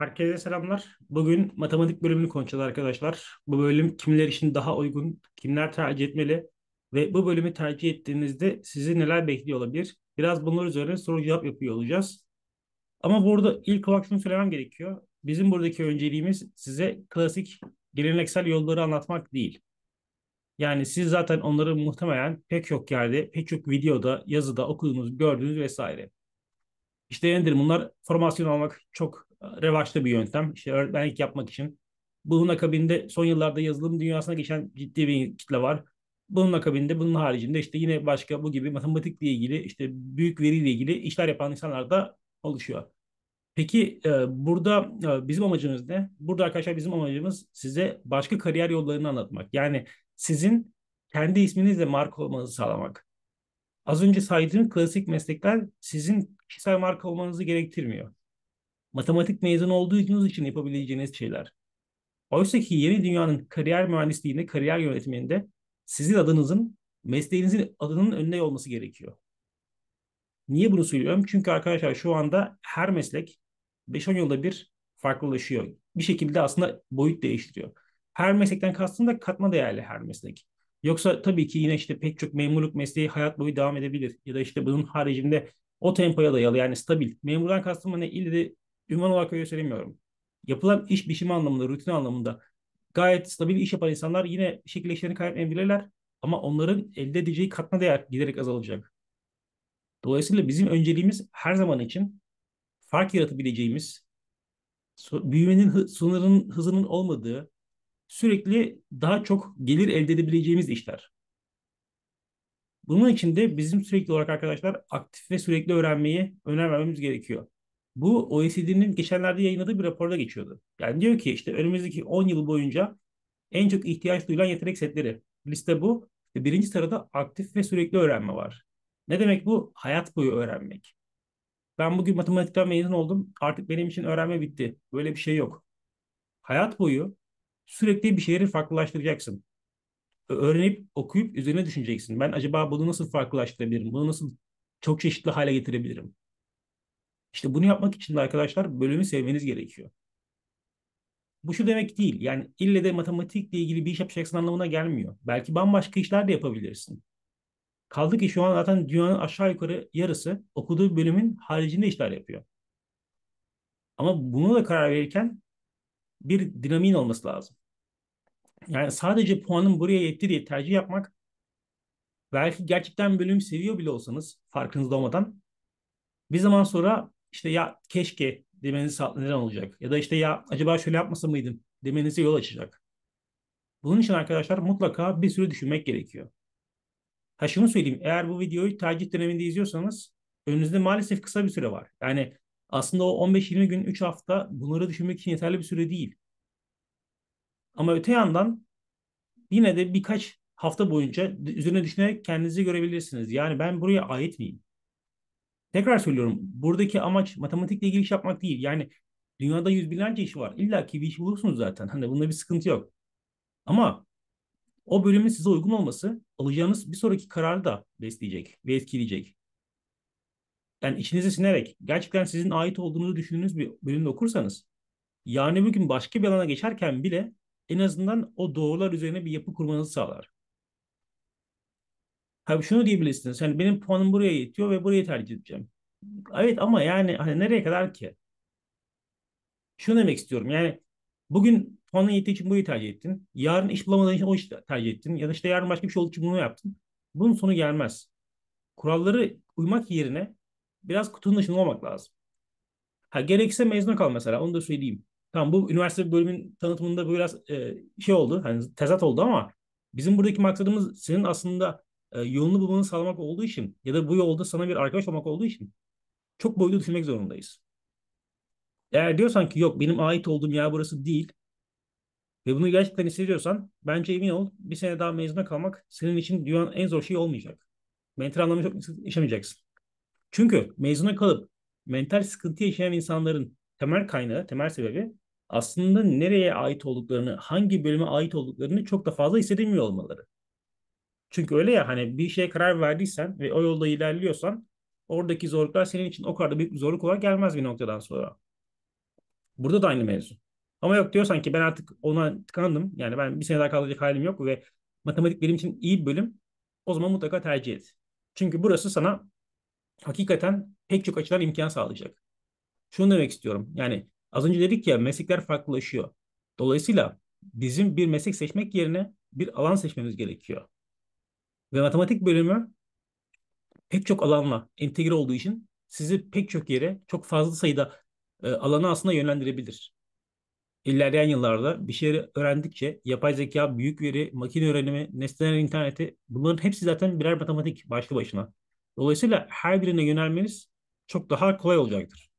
Herkese selamlar. Bugün matematik bölümünü konuşacağız arkadaşlar. Bu bölüm kimler için daha uygun, kimler tercih etmeli ve bu bölümü tercih ettiğinizde sizi neler bekliyor olabilir? Biraz bunlar üzerine soru cevap yapıyor olacağız. Ama burada ilk olarak şunu söylemem gerekiyor. Bizim buradaki önceliğimiz size klasik geleneksel yolları anlatmak değil. Yani siz zaten onları muhtemelen pek çok yerde, pek çok videoda, yazıda okudunuz, gördünüz vesaire. İşte nedir bunlar? Formasyon almak çok revaçta bir yöntem. İşte öğretmenlik yapmak için. Bunun akabinde son yıllarda yazılım dünyasına geçen ciddi bir kitle var. Bunun akabinde bunun haricinde işte yine başka bu gibi matematikle ilgili işte büyük veriyle ilgili işler yapan insanlar da oluşuyor. Peki e, burada e, bizim amacımız ne? Burada arkadaşlar bizim amacımız size başka kariyer yollarını anlatmak. Yani sizin kendi isminizle marka olmanızı sağlamak. Az önce saydığım klasik meslekler sizin kişisel marka olmanızı gerektirmiyor. Matematik mezunu olduğunuz için yapabileceğiniz şeyler. Oysa ki yeni dünyanın kariyer mühendisliğinde, kariyer yönetiminde sizin adınızın, mesleğinizin adının önünde olması gerekiyor. Niye bunu söylüyorum? Çünkü arkadaşlar şu anda her meslek 5-10 yılda bir farklılaşıyor. Bir şekilde aslında boyut değiştiriyor. Her meslekten kastım da katma değerli her meslek. Yoksa tabii ki yine işte pek çok memurluk mesleği hayat boyu devam edebilir. Ya da işte bunun haricinde o tempoya dayalı yani stabil. Memurdan kastım hani ille de ünvan olarak öyle söylemiyorum. Yapılan iş biçimi anlamında, rutin anlamında gayet stabil iş yapan insanlar yine bir şekilde işlerini kaybetmeyebilirler. Ama onların elde edeceği katma değer giderek azalacak. Dolayısıyla bizim önceliğimiz her zaman için fark yaratabileceğimiz, büyümenin sınırının hızının olmadığı, sürekli daha çok gelir elde edebileceğimiz işler. Bunun için de bizim sürekli olarak arkadaşlar aktif ve sürekli öğrenmeyi önem gerekiyor. Bu OECD'nin geçenlerde yayınladığı bir raporda geçiyordu. Yani diyor ki işte önümüzdeki 10 yıl boyunca en çok ihtiyaç duyulan yetenek setleri. Liste bu. Ve birinci sırada aktif ve sürekli öğrenme var. Ne demek bu? Hayat boyu öğrenmek. Ben bugün matematikten mezun oldum. Artık benim için öğrenme bitti. Böyle bir şey yok. Hayat boyu sürekli bir şeyleri farklılaştıracaksın. Öğrenip, okuyup üzerine düşüneceksin. Ben acaba bunu nasıl farklılaştırabilirim? Bunu nasıl çok çeşitli hale getirebilirim? İşte bunu yapmak için de arkadaşlar bölümü sevmeniz gerekiyor. Bu şu demek değil. Yani ille de matematikle ilgili bir iş yapacaksın anlamına gelmiyor. Belki bambaşka işler de yapabilirsin. Kaldı ki şu an zaten dünyanın aşağı yukarı yarısı okuduğu bölümün haricinde işler yapıyor. Ama bunu da karar verirken bir dinamiğin olması lazım. Yani sadece puanın buraya yetti diye tercih yapmak belki gerçekten bölüm seviyor bile olsanız farkınızda olmadan bir zaman sonra işte ya keşke demeniz neden olacak? Ya da işte ya acaba şöyle yapmasa mıydım demenize yol açacak. Bunun için arkadaşlar mutlaka bir süre düşünmek gerekiyor. Ha şunu söyleyeyim. Eğer bu videoyu tercih döneminde izliyorsanız önünüzde maalesef kısa bir süre var. Yani aslında o 15-20 gün 3 hafta bunları düşünmek için yeterli bir süre değil. Ama öte yandan yine de birkaç hafta boyunca üzerine düşünerek kendinizi görebilirsiniz. Yani ben buraya ait miyim? Tekrar söylüyorum. Buradaki amaç matematikle ilgili iş yapmak değil. Yani dünyada yüz binlerce iş var. İlla ki bir iş bulursunuz zaten. Hani bunda bir sıkıntı yok. Ama o bölümün size uygun olması alacağınız bir sonraki kararı da besleyecek ve etkileyecek. Yani içinize sinerek gerçekten sizin ait olduğunuzu düşündüğünüz bir bölümde okursanız yarın bir gün başka bir alana geçerken bile en azından o doğrular üzerine bir yapı kurmanızı sağlar. Tabii şunu diyebilirsiniz. Hani benim puanım buraya yetiyor ve burayı tercih edeceğim. Evet ama yani hani nereye kadar ki? Şunu demek istiyorum. Yani bugün puanın yettiği için burayı tercih ettin. Yarın iş bulamadığın için o işi tercih ettin. Ya da işte yarın başka bir şey olduğu için bunu yaptın. Bunun sonu gelmez. Kuralları uymak yerine biraz kutunun dışında olmak lazım. Ha gerekirse mezuna kal mesela. Onu da söyleyeyim. Tamam bu üniversite bölümün tanıtımında biraz e, şey oldu. Hani tezat oldu ama bizim buradaki maksadımız senin aslında e, yolunu bulmanı sağlamak olduğu için ya da bu yolda sana bir arkadaş olmak olduğu için çok boyutlu düşünmek zorundayız. Eğer diyorsan ki yok benim ait olduğum yer burası değil ve bunu gerçekten hissediyorsan bence emin ol bir sene daha mezuna kalmak senin için dünyanın en zor şey olmayacak. Mental anlamda çok yaşamayacaksın. Çünkü mezuna kalıp mental sıkıntı yaşayan insanların temel kaynağı, temel sebebi aslında nereye ait olduklarını, hangi bölüme ait olduklarını çok da fazla hissedemiyor olmaları. Çünkü öyle ya hani bir şeye karar verdiysen ve o yolda ilerliyorsan oradaki zorluklar senin için o kadar büyük bir zorluk olarak gelmez bir noktadan sonra. Burada da aynı mevzu. Ama yok diyorsan ki ben artık ona tıkandım. Yani ben bir sene daha kalacak halim yok ve matematik benim için iyi bir bölüm. O zaman mutlaka tercih et. Çünkü burası sana hakikaten pek çok açıdan imkan sağlayacak. Şunu demek istiyorum. Yani az önce dedik ya meslekler farklılaşıyor. Dolayısıyla bizim bir meslek seçmek yerine bir alan seçmemiz gerekiyor. Ve matematik bölümü pek çok alanla entegre olduğu için sizi pek çok yere çok fazla sayıda e, alana aslında yönlendirebilir. İlerleyen yıllarda bir şeyleri öğrendikçe yapay zeka, büyük veri, makine öğrenimi, nesneler interneti bunların hepsi zaten birer matematik başlı başına. Dolayısıyla her birine yönelmeniz çok daha kolay olacaktır.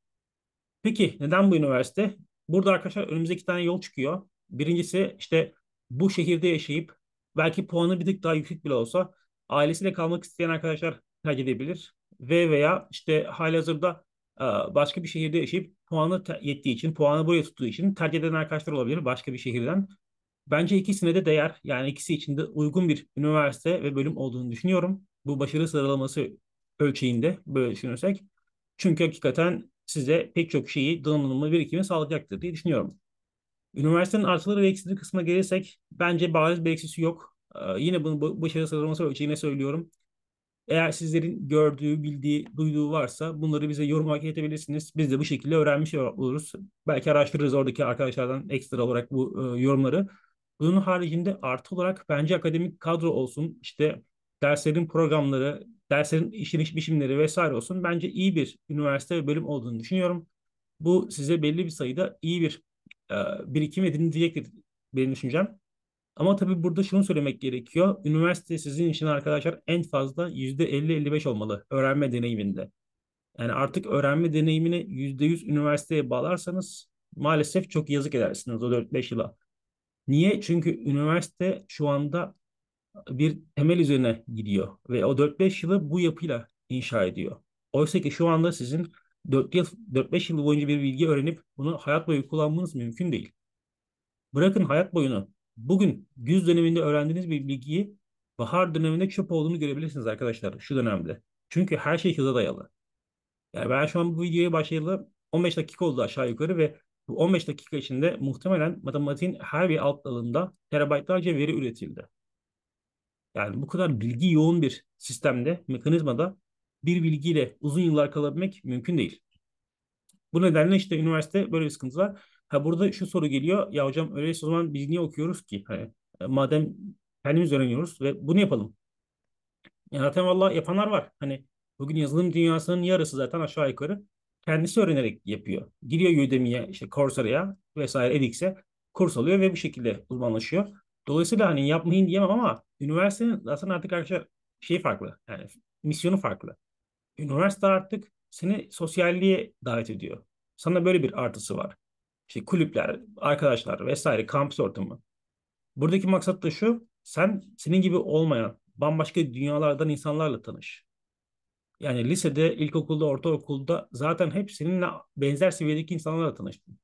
Peki neden bu üniversite? Burada arkadaşlar önümüze iki tane yol çıkıyor. Birincisi işte bu şehirde yaşayıp belki puanı bir tık daha yüksek bile olsa ailesiyle kalmak isteyen arkadaşlar tercih edebilir. Ve veya işte halihazırda e, başka bir şehirde yaşayıp puanı yettiği için, puanı buraya tuttuğu için tercih eden arkadaşlar olabilir başka bir şehirden. Bence ikisine de değer. Yani ikisi için de uygun bir üniversite ve bölüm olduğunu düşünüyorum. Bu başarı sıralaması ölçeğinde böyle düşünürsek. Çünkü hakikaten size pek çok şeyi, donanımı, birikimi sağlayacaktır diye düşünüyorum. Üniversitenin artıları ve eksileri kısmına gelirsek bence bariz bir eksisi yok. Ee, yine bunu başarı sıralaması ölçeğine söylüyorum. Eğer sizlerin gördüğü, bildiği, duyduğu varsa bunları bize yorum olarak. Biz de bu şekilde öğrenmiş oluruz. Belki araştırırız oradaki arkadaşlardan ekstra olarak bu e, yorumları. Bunun haricinde artı olarak bence akademik kadro olsun, işte derslerin programları, derslerin işiniş biçimleri vesaire olsun. Bence iyi bir üniversite ve bölüm olduğunu düşünüyorum. Bu size belli bir sayıda iyi bir e, birikim edinecektir benim düşüncem. Ama tabii burada şunu söylemek gerekiyor. Üniversite sizin için arkadaşlar en fazla %50-55 olmalı öğrenme deneyiminde. Yani artık öğrenme deneyimini %100 üniversiteye bağlarsanız maalesef çok yazık edersiniz o 4-5 yıla. Niye? Çünkü üniversite şu anda bir temel üzerine gidiyor ve o 4-5 yılı bu yapıyla inşa ediyor. Oysa ki şu anda sizin 4 yıl 4-5 yıl boyunca bir bilgi öğrenip bunu hayat boyu kullanmanız mümkün değil. Bırakın hayat boyunu bugün güz döneminde öğrendiğiniz bir bilgiyi bahar döneminde çöp olduğunu görebilirsiniz arkadaşlar şu dönemde. Çünkü her şey hıza dayalı. Yani ben şu an bu videoya başlayalı 15 dakika oldu aşağı yukarı ve bu 15 dakika içinde muhtemelen matematiğin her bir alt dalında terabaytlarca veri üretildi. Yani bu kadar bilgi yoğun bir sistemde, mekanizmada bir bilgiyle uzun yıllar kalabilmek mümkün değil. Bu nedenle işte üniversite böyle bir sıkıntı var. Ha burada şu soru geliyor. Ya hocam öyleyse o zaman biz niye okuyoruz ki? Hani, madem kendimiz öğreniyoruz ve bunu yapalım. Ya zaten valla yapanlar var. Hani bugün yazılım dünyasının yarısı zaten aşağı yukarı kendisi öğrenerek yapıyor. Giriyor Udemy'ye, işte Coursera'ya vesaire edX'e kurs alıyor ve bu şekilde uzmanlaşıyor. Dolayısıyla hani yapmayın diyemem ama üniversitenin zaten artık arkadaşlar şey farklı. Yani misyonu farklı. Üniversite artık seni sosyalliğe davet ediyor. Sana böyle bir artısı var işte kulüpler, arkadaşlar vesaire, kampüs ortamı. Buradaki maksat da şu, sen senin gibi olmayan bambaşka dünyalardan insanlarla tanış. Yani lisede, ilkokulda, ortaokulda zaten hep seninle benzer seviyedeki insanlarla tanıştın.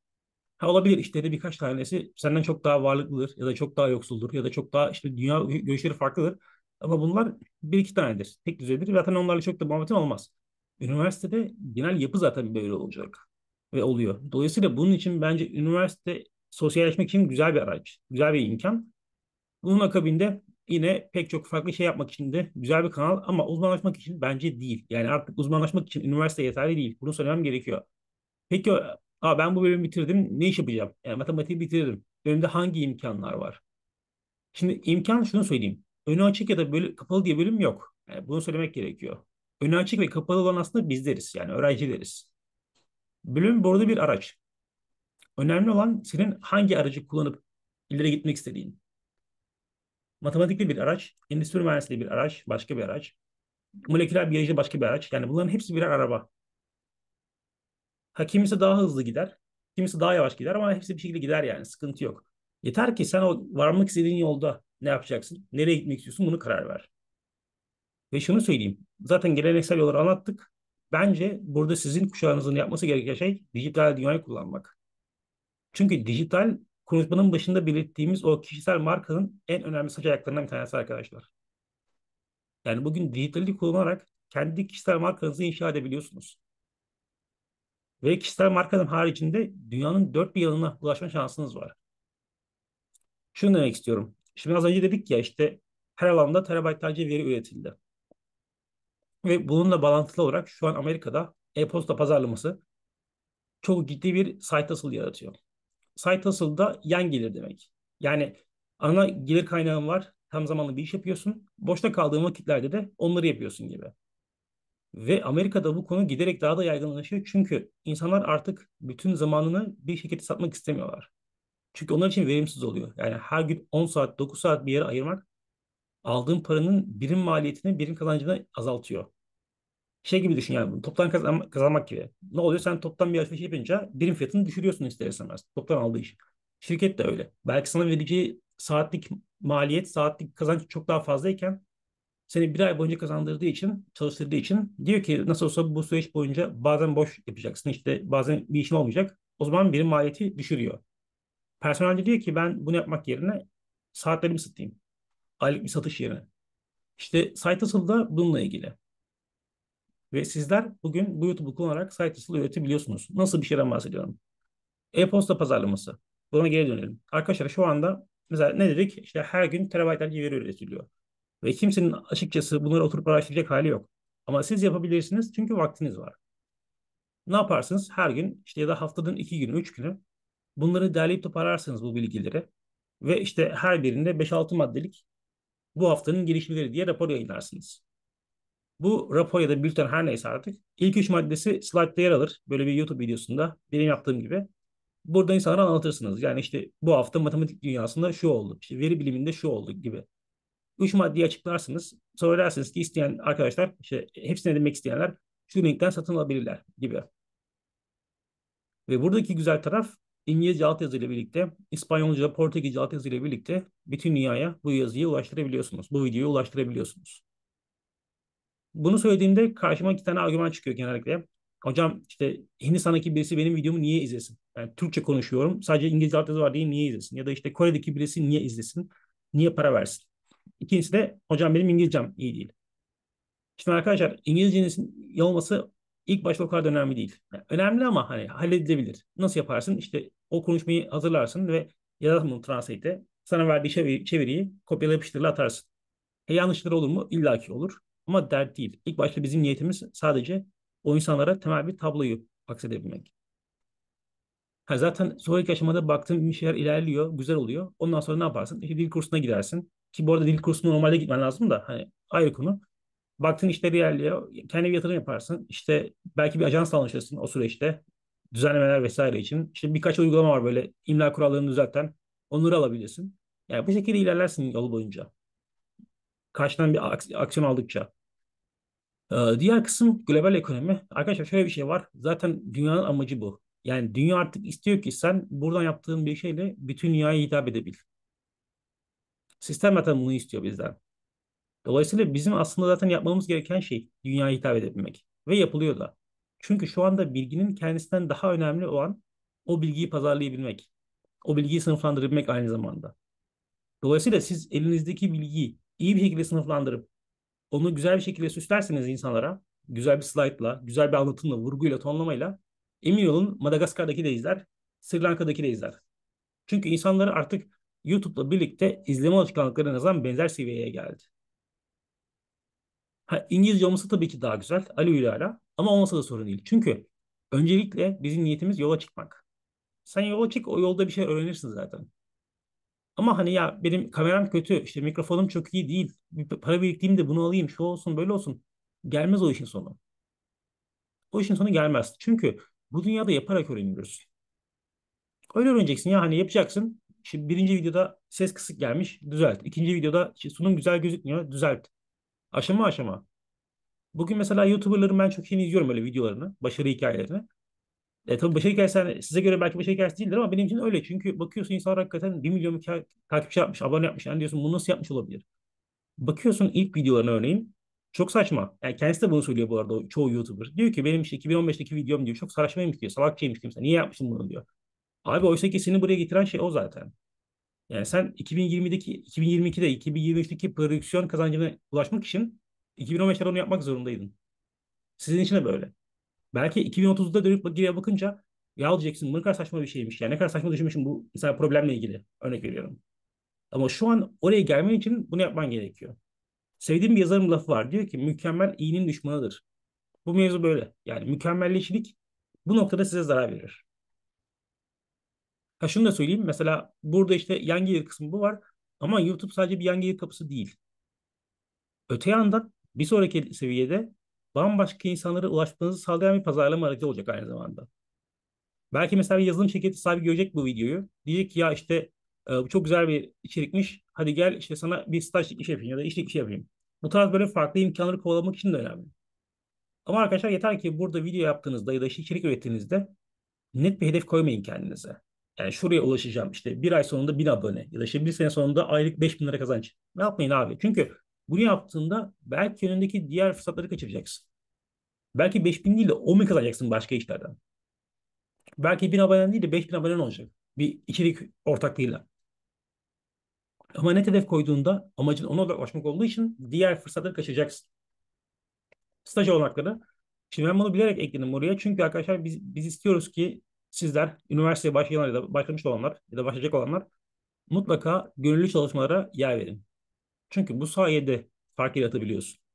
Ha olabilir işte de birkaç tanesi senden çok daha varlıklıdır ya da çok daha yoksuldur ya da çok daha işte dünya görüşleri farklıdır. Ama bunlar bir iki tanedir. Tek düzeydir. Zaten onlarla çok da muhabbetin olmaz. Üniversitede genel yapı zaten böyle olacak ve oluyor. Dolayısıyla bunun için bence üniversite sosyalleşmek için güzel bir araç, güzel bir imkan. Bunun akabinde yine pek çok farklı şey yapmak için de güzel bir kanal ama uzmanlaşmak için bence değil. Yani artık uzmanlaşmak için üniversite yeterli değil. Bunu söylemem gerekiyor. Peki Aa, ben bu bölümü bitirdim. Ne iş yapacağım? Yani matematiği bitirdim. Önümde hangi imkanlar var? Şimdi imkan şunu söyleyeyim. Önü açık ya da böyle kapalı diye bölüm yok. Yani bunu söylemek gerekiyor. Önü açık ve kapalı olan aslında bizleriz. Yani öğrencileriz. Bölüm burada bir araç. Önemli olan senin hangi aracı kullanıp ileri gitmek istediğin. Matematikli bir araç, endüstri mühendisliği bir araç, başka bir araç. Moleküler biyoloji başka bir araç. Yani bunların hepsi birer araba. Ha kimisi daha hızlı gider, kimisi daha yavaş gider ama hepsi bir şekilde gider yani sıkıntı yok. Yeter ki sen o varmak istediğin yolda ne yapacaksın, nereye gitmek istiyorsun bunu karar ver. Ve şunu söyleyeyim. Zaten geleneksel yolları anlattık. Bence burada sizin kuşağınızın yapması gereken şey dijital dünyayı kullanmak. Çünkü dijital konuşmanın başında belirttiğimiz o kişisel markanın en önemli saç ayaklarından bir tanesi arkadaşlar. Yani bugün dijitali kullanarak kendi kişisel markanızı inşa edebiliyorsunuz. Ve kişisel markanın haricinde dünyanın dört bir yanına ulaşma şansınız var. Şunu demek istiyorum. Şimdi az önce dedik ya işte her alanda terabaytlarca veri üretildi. Ve bununla bağlantılı olarak şu an Amerika'da e-posta pazarlaması çok ciddi bir site hustle yaratıyor. Site hustle da yan gelir demek. Yani ana gelir kaynağın var, tam zamanlı bir iş yapıyorsun. Boşta kaldığın vakitlerde de onları yapıyorsun gibi. Ve Amerika'da bu konu giderek daha da yaygınlaşıyor. Çünkü insanlar artık bütün zamanını bir şirkete satmak istemiyorlar. Çünkü onlar için verimsiz oluyor. Yani her gün 10 saat, 9 saat bir yere ayırmak aldığın paranın birim maliyetini, birim kazancını azaltıyor. Şey gibi düşün yani toptan kazan, kazanmak gibi. Ne oluyor? Sen toptan bir alışveriş yapınca birim fiyatını düşürüyorsun ister istemez. Toptan aldığı iş. Şirket de öyle. Belki sana vereceği saatlik maliyet, saatlik kazanç çok daha fazlayken seni bir ay boyunca kazandırdığı için, çalıştırdığı için diyor ki nasıl olsa bu süreç boyunca bazen boş yapacaksın. işte bazen bir işin olmayacak. O zaman birim maliyeti düşürüyor. Personel de diyor ki ben bunu yapmak yerine saatlerimi satayım. Aylık bir satış yerine. İşte site hustle da bununla ilgili. Ve sizler bugün bu YouTube'u kullanarak site hustle üretebiliyorsunuz. Nasıl bir şeyden bahsediyorum? E-posta pazarlaması. Buna geri dönelim. Arkadaşlar şu anda mesela ne dedik? İşte her gün terabaytlarca veri üretiliyor. Ve kimsenin açıkçası bunları oturup araştıracak hali yok. Ama siz yapabilirsiniz çünkü vaktiniz var. Ne yaparsınız? Her gün işte ya da haftanın iki günü, üç günü bunları derleyip toparlarsınız bu bilgileri. Ve işte her birinde 5-6 maddelik bu haftanın gelişmeleri diye rapor yayınlarsınız. Bu rapor ya da bülten her neyse artık ilk üç maddesi slide'da yer alır. Böyle bir YouTube videosunda benim yaptığım gibi. Burada insanlara anlatırsınız. Yani işte bu hafta matematik dünyasında şu oldu. İşte veri biliminde şu oldu gibi. Üç maddeyi açıklarsınız. Sonra dersiniz ki isteyen arkadaşlar işte hepsine demek isteyenler şu linkten satın alabilirler gibi. Ve buradaki güzel taraf İngilizce altyazı ile birlikte, İspanyolca, Portekizce altyazı ile birlikte bütün dünyaya bu yazıyı ulaştırabiliyorsunuz. Bu videoyu ulaştırabiliyorsunuz. Bunu söylediğimde karşıma iki tane argüman çıkıyor genellikle. Hocam işte Hindistan'daki birisi benim videomu niye izlesin? Yani Türkçe konuşuyorum. Sadece İngilizce altyazı var diye niye izlesin? Ya da işte Kore'deki birisi niye izlesin? Niye para versin? İkincisi de hocam benim İngilizcem iyi değil. Şimdi arkadaşlar İngilizcenizin iyi olması ilk başta o kadar önemli değil. Yani önemli ama hani halledilebilir. Nasıl yaparsın? İşte o konuşmayı hazırlarsın ve yazarsın bunu translate'e. Sana verdiği çeviri, çeviriyi kopyala yapıştırla atarsın. E yanlışları olur mu? İlla ki olur. Ama dert değil. İlk başta bizim niyetimiz sadece o insanlara temel bir tabloyu aksedebilmek. Ha zaten sonraki aşamada baktığın bir şeyler ilerliyor, güzel oluyor. Ondan sonra ne yaparsın? İşte dil kursuna gidersin. Ki bu arada dil kursuna normalde gitmen lazım da hani ayrı konu. Baktığın işler ilerliyor. Kendi bir yatırım yaparsın. İşte belki bir ajansla anlaşırsın o süreçte. Düzenlemeler vesaire için. İşte birkaç uygulama var böyle imla kurallarını düzelten. Onları alabilirsin. Yani bu şekilde ilerlersin yol boyunca. Karşıdan bir aksiyon aldıkça. Ee, diğer kısım global ekonomi. Arkadaşlar şöyle bir şey var. Zaten dünyanın amacı bu. Yani dünya artık istiyor ki sen buradan yaptığın bir şeyle bütün dünyaya hitap edebil. Sistem zaten bunu istiyor bizden. Dolayısıyla bizim aslında zaten yapmamız gereken şey dünyaya hitap edebilmek. Ve yapılıyor da. Çünkü şu anda bilginin kendisinden daha önemli olan o bilgiyi pazarlayabilmek. O bilgiyi sınıflandırabilmek aynı zamanda. Dolayısıyla siz elinizdeki bilgiyi iyi bir şekilde sınıflandırıp onu güzel bir şekilde süslerseniz insanlara, güzel bir slaytla, güzel bir anlatımla, vurguyla, tonlamayla emin olun Madagaskar'daki de izler, Sri Lanka'daki de izler. Çünkü insanları artık YouTube'la birlikte izleme alışkanlıkları en azından benzer seviyeye geldi. Ha, İngilizce olması tabii ki daha güzel. Ali Ülala. Ama olmasa da sorun değil. Çünkü öncelikle bizim niyetimiz yola çıkmak. Sen yola çık o yolda bir şey öğrenirsin zaten. Ama hani ya benim kameram kötü, işte mikrofonum çok iyi değil. Bir para biriktireyim de bunu alayım, şu olsun, böyle olsun. Gelmez o işin sonu. O işin sonu gelmez. Çünkü bu dünyada yaparak öğreniyoruz. Öyle öğreneceksin ya hani yapacaksın. Şimdi birinci videoda ses kısık gelmiş, düzelt. İkinci videoda sunum güzel gözükmüyor, düzelt. Aşama aşama. Bugün mesela YouTuber'ların ben çok iyi izliyorum öyle videolarını, başarı hikayelerini. E, tabii başarı hikayesi hani size göre belki başarı hikayesi değildir ama benim için öyle. Çünkü bakıyorsun insanlar hakikaten 1 milyon takipçi yapmış, abone yapmış. Yani diyorsun bunu nasıl yapmış olabilir? Bakıyorsun ilk videolarına örneğin çok saçma. Yani kendisi de bunu söylüyor bu arada çoğu YouTuber. Diyor ki benim işte 2015'teki videom diyor çok saçmaymış diyor. Salakçaymış kimse. Niye yapmışsın bunu diyor. Abi oysa ki seni buraya getiren şey o zaten. Yani sen 2020'deki, 2022'de, 2023'teki prodüksiyon kazancına ulaşmak için 2015'te onu yapmak zorundaydın. Sizin için de böyle. Belki 2030'da dönüp geriye bakınca ya bu ne kadar saçma bir şeymiş. Yani ne kadar saçma düşünmüşüm bu mesela problemle ilgili. Örnek veriyorum. Ama şu an oraya gelmen için bunu yapman gerekiyor. Sevdiğim bir yazarın lafı var. Diyor ki mükemmel iyinin düşmanıdır. Bu mevzu böyle. Yani mükemmelliyetçilik bu noktada size zarar verir. Ha şunu da söyleyeyim. Mesela burada işte yan gelir kısmı bu var. Ama YouTube sadece bir yan gelir kapısı değil. Öte yandan bir sonraki seviyede bambaşka insanlara ulaşmanızı sağlayan bir pazarlama aracı olacak aynı zamanda. Belki mesela bir yazılım şirketi sahibi görecek bu videoyu. Diyecek ki ya işte e, bu çok güzel bir içerikmiş. Hadi gel işte sana bir staj iş yapayım ya da işlik iş yapayım. Bu tarz böyle farklı imkanları kovalamak için de önemli. Ama arkadaşlar yeter ki burada video yaptığınızda ya da işte içerik ürettiğinizde net bir hedef koymayın kendinize. Yani şuraya ulaşacağım işte bir ay sonunda bin abone ya da işte bir sene sonunda aylık beş bin lira kazanç. Ne yapmayın abi? Çünkü bunu yaptığında belki önündeki diğer fırsatları kaçıracaksın. Belki beş bin değil de 10 bin kazanacaksın başka işlerden. Belki bin abonen değil de beş bin abonen olacak. Bir içerik ortaklığıyla. Ama net hedef koyduğunda amacın ona ulaşmak olduğu için diğer fırsatları kaçıracaksın. Staj olanakları. Şimdi ben bunu bilerek ekledim buraya. Çünkü arkadaşlar biz, biz istiyoruz ki sizler üniversiteye başlayanlar ya da başlamış olanlar ya da başlayacak olanlar mutlaka gönüllü çalışmalara yer verin. Çünkü bu sayede fark yaratabiliyorsun.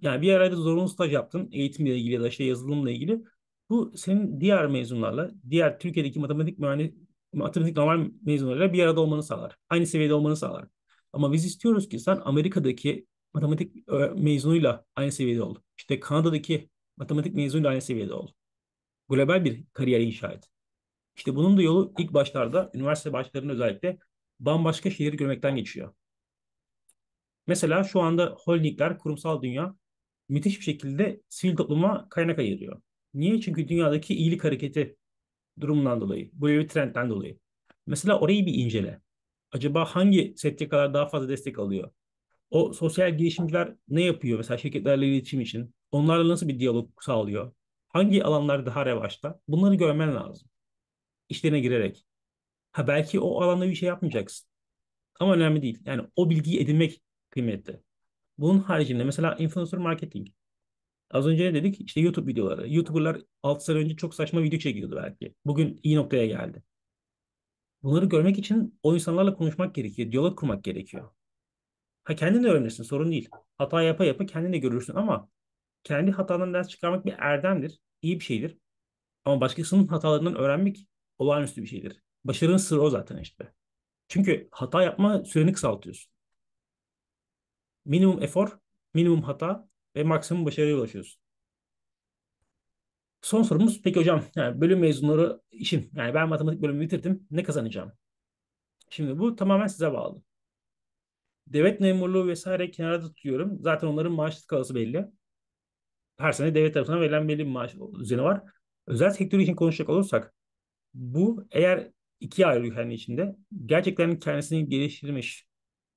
Yani bir arada zorunlu staj yaptın eğitimle ilgili ya da işte yazılımla ilgili. Bu senin diğer mezunlarla, diğer Türkiye'deki matematik mühendis, matematik normal mezunlarıyla bir arada olmanı sağlar. Aynı seviyede olmanı sağlar. Ama biz istiyoruz ki sen Amerika'daki matematik mezunuyla aynı seviyede ol. İşte Kanada'daki matematik mezunuyla aynı seviyede ol. Global bir kariyer inşa et. İşte bunun da yolu ilk başlarda, üniversite başlarında özellikle bambaşka şeyleri görmekten geçiyor. Mesela şu anda holdingler, kurumsal dünya müthiş bir şekilde sivil topluma kaynak ayırıyor. Niye? Çünkü dünyadaki iyilik hareketi durumundan dolayı, böyle bir trendten dolayı. Mesela orayı bir incele. Acaba hangi STK'lar daha fazla destek alıyor? O sosyal girişimciler ne yapıyor mesela şirketlerle iletişim için? Onlarla nasıl bir diyalog sağlıyor? Hangi alanlar daha revaçta? Bunları görmen lazım. İşlerine girerek. Ha belki o alanda bir şey yapmayacaksın. Ama önemli değil. Yani o bilgiyi edinmek kıymetli. Bunun haricinde mesela influencer marketing. Az önce ne dedik? İşte YouTube videoları. YouTuber'lar 6 sene önce çok saçma video çekiyordu belki. Bugün iyi noktaya geldi. Bunları görmek için o insanlarla konuşmak gerekiyor. Diyalog kurmak gerekiyor. Ha kendin de öğrenirsin sorun değil. Hata yapa yapa kendin de görürsün ama kendi hatalarından ders çıkarmak bir erdemdir. iyi bir şeydir. Ama başkasının hatalarından öğrenmek olağanüstü bir şeydir. Başarının sırrı o zaten işte. Çünkü hata yapma süreni kısaltıyorsun. Minimum efor, minimum hata ve maksimum başarıya ulaşıyorsun. Son sorumuz peki hocam yani bölüm mezunları işim yani ben matematik bölümü bitirdim ne kazanacağım? Şimdi bu tamamen size bağlı. Devlet memurluğu vesaire kenara tutuyorum. Zaten onların maaş skalası belli. Her sene devlet tarafından verilen belli bir maaş düzeni var. Özel sektör için konuşacak olursak bu eğer iki ayrı kendi içinde gerçekten kendisini geliştirmiş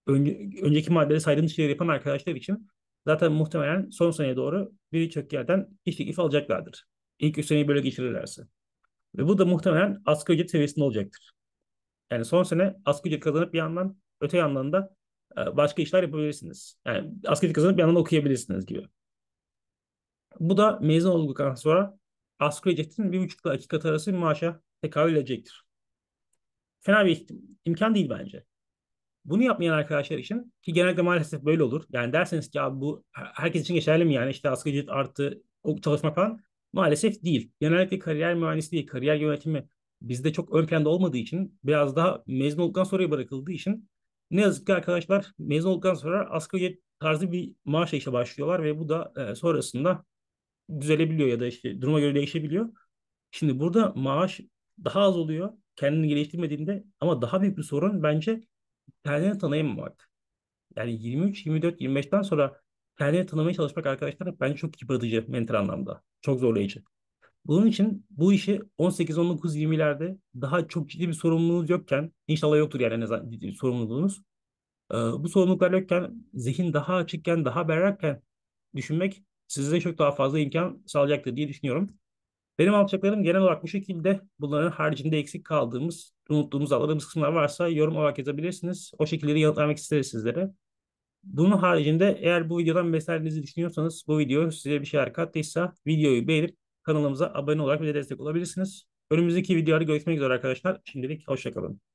önce, önceki maddede saydığım şeyleri yapan arkadaşlar için zaten muhtemelen son seneye doğru birçok yerden iş teklifi alacaklardır. İlk üç seneyi böyle geçirirlerse. Ve bu da muhtemelen asgari ücret seviyesinde olacaktır. Yani son sene asgari ücret kazanıp bir yandan öte yandan da e, başka işler yapabilirsiniz. Yani asgari ücret kazanıp bir yandan okuyabilirsiniz gibi. Bu da mezun olduktan sonra asgari ücretin bir buçukla iki katı arası bir maaşa tekabül edecektir. Fena bir imkan değil bence. Bunu yapmayan arkadaşlar için ki genelde maalesef böyle olur. Yani derseniz ki abi bu herkes için geçerli mi yani işte asgari ücret artı çalışma falan maalesef değil. Genellikle kariyer mühendisliği, kariyer yönetimi bizde çok ön planda olmadığı için biraz daha mezun olduktan sonra bırakıldığı için ne yazık ki arkadaşlar mezun olduktan sonra asgari ücret tarzı bir maaşla işe başlıyorlar ve bu da e, sonrasında düzelebiliyor ya da işte duruma göre değişebiliyor. Şimdi burada maaş daha az oluyor kendini geliştirmediğinde ama daha büyük bir sorun bence kendini tanıyamamak. Yani 23, 24, 25'ten sonra kendini tanımaya çalışmak arkadaşlar bence çok yıpratıcı mental anlamda. Çok zorlayıcı. Bunun için bu işi 18, 19, 20'lerde daha çok ciddi bir sorumluluğunuz yokken inşallah yoktur yani en ciddi sorumluluğunuz. Ee, bu sorumluluklar yokken zihin daha açıkken, daha berrakken düşünmek size çok daha fazla imkan sağlayacaktır diye düşünüyorum. Benim alacaklarım genel olarak bu şekilde. Bunların haricinde eksik kaldığımız, unuttuğumuz, atladığımız kısımlar varsa yorum olarak yazabilirsiniz. O şekilde yanıt vermek isteriz sizlere. Bunun haricinde eğer bu videodan beslendiğinizi düşünüyorsanız bu video size bir şeyler kattıysa videoyu beğenip kanalımıza abone olarak bize destek olabilirsiniz. Önümüzdeki videolarda görüşmek üzere arkadaşlar. Şimdilik hoşçakalın.